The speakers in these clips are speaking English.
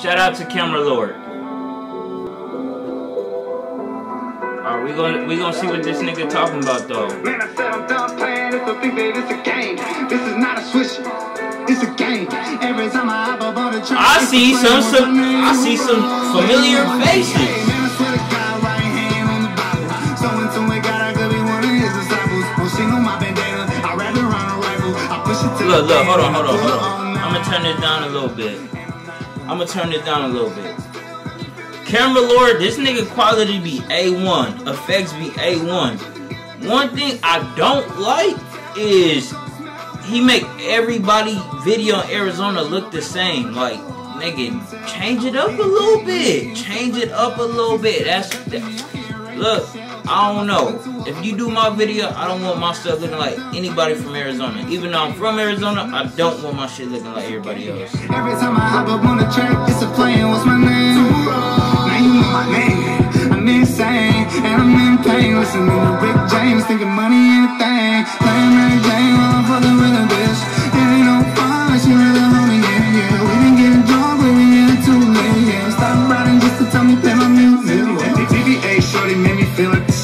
Shout out to Camera Lord. Alright, we gonna we gonna see what this nigga talking about though. Man, I said I'm done playing. Think that it's a game. This is not a switch. It's a game. Every time I hop up on the track, I see some some? I see some familiar faces. man, I swear to God, right hand on the Bible. So into it, God, I could be one of his disciples. Don't single my bandana. I wrap it around a rifle. I push it to Look, look, hold on, hold on, hold on. I'm gonna turn it down a little bit. I'm gonna turn it down a little bit. Camera Lord, this nigga quality be A1. Effects be A1. One thing I don't like is he make everybody video in Arizona look the same. Like, nigga, change it up a little bit. Change it up a little bit. That's, that, look. I don't know. If you do my video, I don't want my stuff looking like anybody from Arizona. Even though I'm from Arizona, I don't want my shit looking like everybody else. Every time I hop up on the track, it's a plan. What's my name? Now you know my name. I'm insane and I'm in pain. Listening to Rick James, thinking money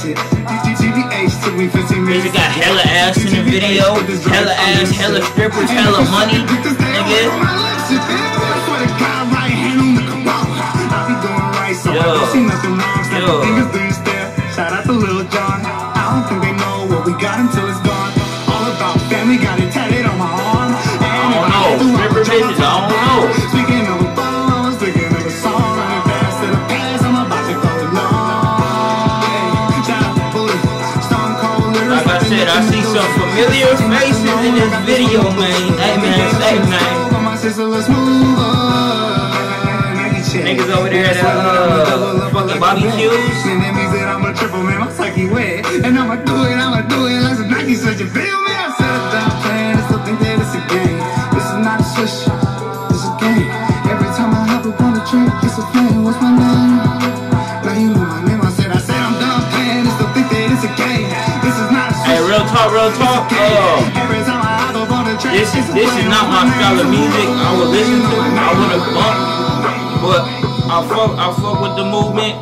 shit. TVH took me 15 minutes. Nigga got hella ass in the video, hella ass, hella strippers, hella money, nigga. Shout lyrics. Like I see some familiar faces in this video, man. Hey man, say man. Niggas over there at uh, fucking Bobby Q's. And that means that I'm a triple man, my psyche wet. And I'ma do it, I'ma do it like some Nike switch. You feel me? I said it's done playing, I still think that it's a game. This is not a switch, it's a game. Every time I hop up on the track, it's a flame. What's my name? Real talk, real talk. Track, this is this is not my style of music. I would listen to. I would bumped, but I fuck I fuck with the movement.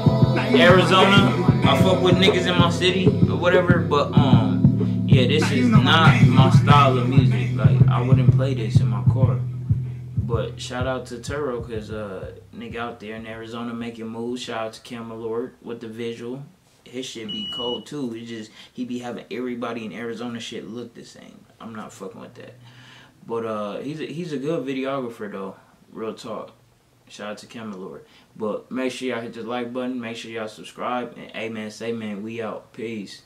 Arizona. I fuck with niggas in my city or whatever. But um, yeah, this is not my style of music. Like I wouldn't play this in my car. But shout out to Turo cause uh nigga out there in Arizona making moves. Shout out to Camera Lord with the visual. His shit be cold too. It just he be having everybody in Arizona shit look the same. I'm not fucking with that. But uh he's a, he's a good videographer though. Real talk. Shout out to Camera Lord. But make sure y'all hit the like button. Make sure y'all subscribe. And amen, say man, we out. Peace.